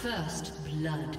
First blood.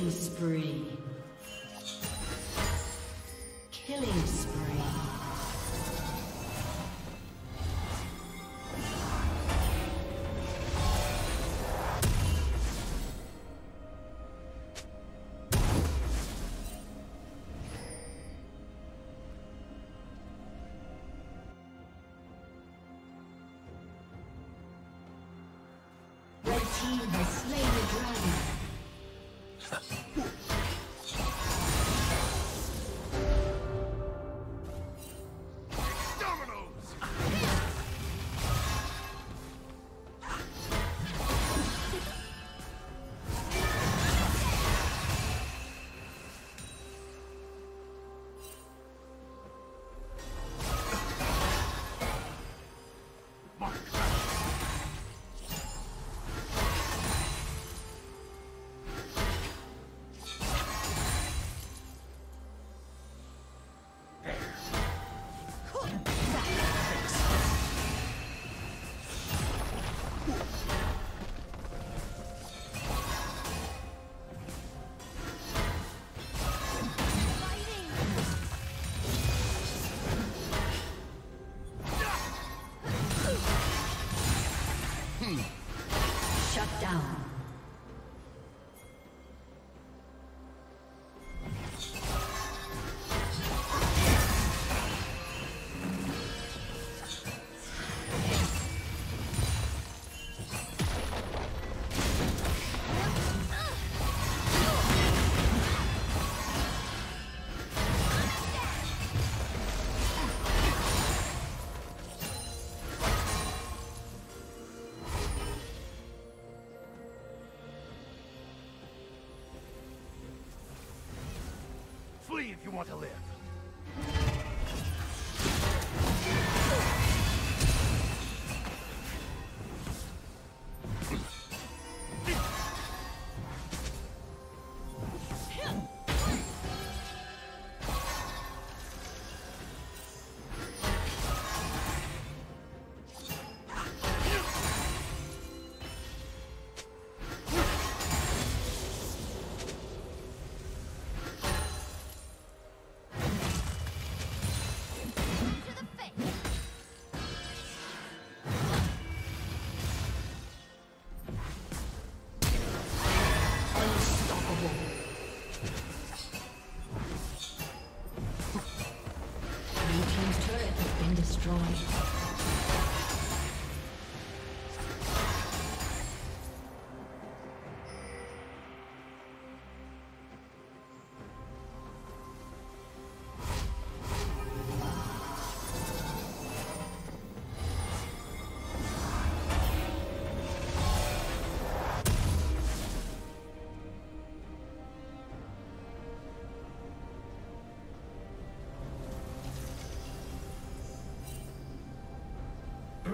Killing spree. Killing spree. Red team has slain the dragon. You want to live.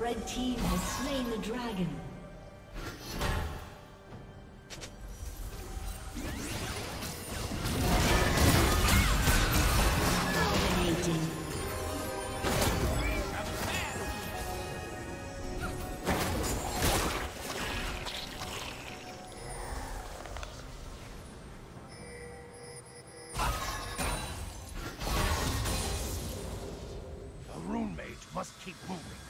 Red team has slain the dragon. must keep moving.